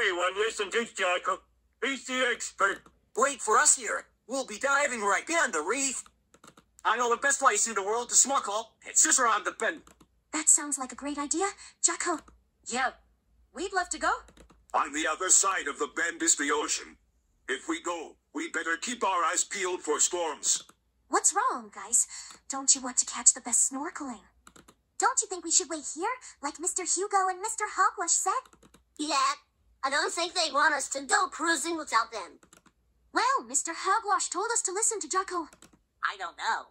Everyone listen to Jocko. He's the expert. Wait for us here. We'll be diving right beyond the reef. I know the best place in the world to snorkel. It's just around the bend. That sounds like a great idea. Jocko, Yeah, we'd love to go. On the other side of the bend is the ocean. If we go, we better keep our eyes peeled for storms. what's wrong, guys? Don't you want to catch the best snorkeling? Don't you think we should wait here, like Mr. Hugo and Mr. Hogwash said? Yeah, I don't think they want us to go cruising without them. Well, Mr. Hogwash told us to listen to Jocko. I don't know.